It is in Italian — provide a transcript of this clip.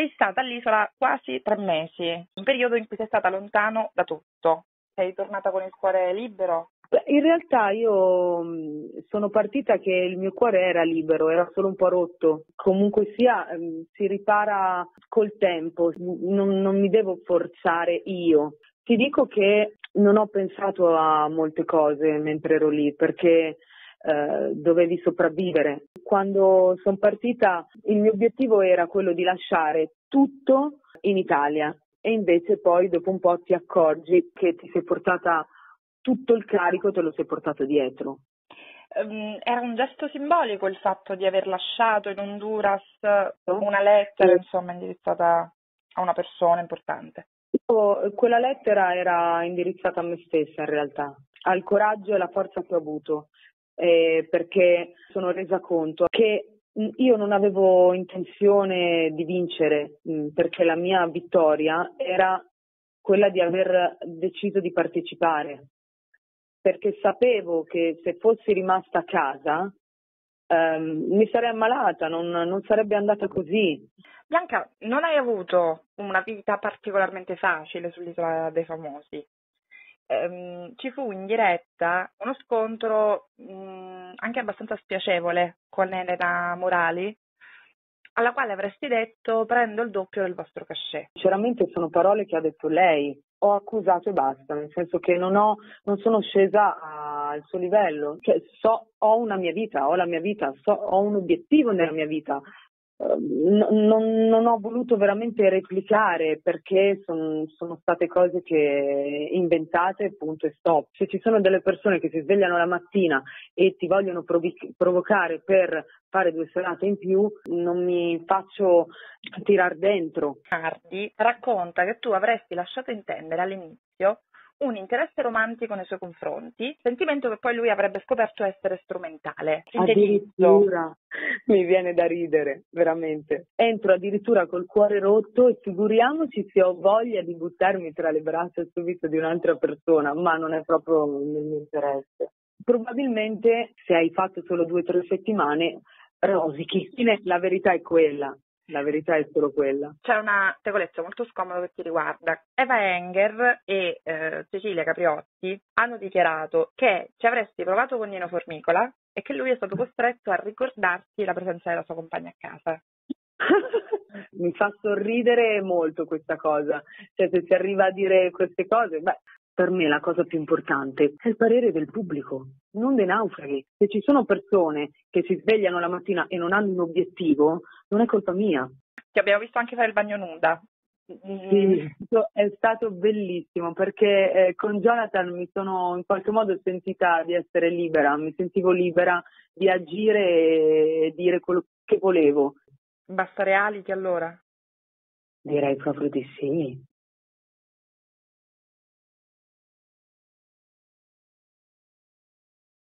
sei stata all'isola quasi tre mesi, un periodo in cui sei stata lontano da tutto. Sei tornata con il cuore libero? In realtà io sono partita che il mio cuore era libero, era solo un po' rotto. Comunque sia, si ripara col tempo, non, non mi devo forzare io. Ti dico che non ho pensato a molte cose mentre ero lì perché eh, dovevi sopravvivere. Quando sono partita il mio obiettivo era quello di lasciare tutto in Italia e invece poi dopo un po' ti accorgi che ti sei portata tutto il carico, te lo sei portato dietro. Um, era un gesto simbolico il fatto di aver lasciato in Honduras una lettera, insomma, indirizzata a una persona importante. Quella lettera era indirizzata a me stessa in realtà, al coraggio e alla forza che ho avuto eh, perché sono resa conto che io non avevo intenzione di vincere mh, perché la mia vittoria era quella di aver deciso di partecipare, perché sapevo che se fossi rimasta a casa ehm, mi sarei ammalata, non, non sarebbe andata così. Bianca, non hai avuto una vita particolarmente facile sull'isola dei famosi ehm, ci fu in diretta uno scontro mh, anche abbastanza spiacevole con Elena Morali, alla quale avresti detto prendo il doppio del vostro cachet. Sinceramente sono parole che ha detto lei, ho accusato e basta, nel senso che non, ho, non sono scesa al suo livello, cioè, so, ho una mia vita, ho la mia vita, so, ho un obiettivo nella mia vita, non, non, ho voluto veramente replicare perché son, sono state cose che inventate, punto e stop. Se ci sono delle persone che si svegliano la mattina e ti vogliono provi- provocare per fare due serate in più, non mi faccio tirar dentro. Cardi racconta che tu avresti lasciato intendere all'inizio un interesse romantico nei suoi confronti, sentimento che poi lui avrebbe scoperto essere strumentale. Addirittura mi viene da ridere, veramente. Entro addirittura col cuore rotto e figuriamoci se ho voglia di buttarmi tra le braccia subito di un'altra persona, ma non è proprio nel mio interesse. Probabilmente se hai fatto solo due o tre settimane rosichi. La verità è quella. La verità è solo quella. C'è una tecolezza molto scomoda che ti riguarda. Eva Enger e eh, Cecilia Capriotti hanno dichiarato che ci avresti provato con Nino Formicola e che lui è stato costretto a ricordarti la presenza della sua compagna a casa. Mi fa sorridere molto questa cosa. Cioè, se si arriva a dire queste cose, beh, per me la cosa più importante è il parere del pubblico, non dei naufraghi. Se ci sono persone che si svegliano la mattina e non hanno un obiettivo, non è colpa mia. Ti abbiamo visto anche fare il bagno nuda. Sì, è stato bellissimo perché eh, con Jonathan mi sono in qualche modo sentita di essere libera, mi sentivo libera di agire e dire quello che volevo. Basta reality allora? Direi proprio di sì.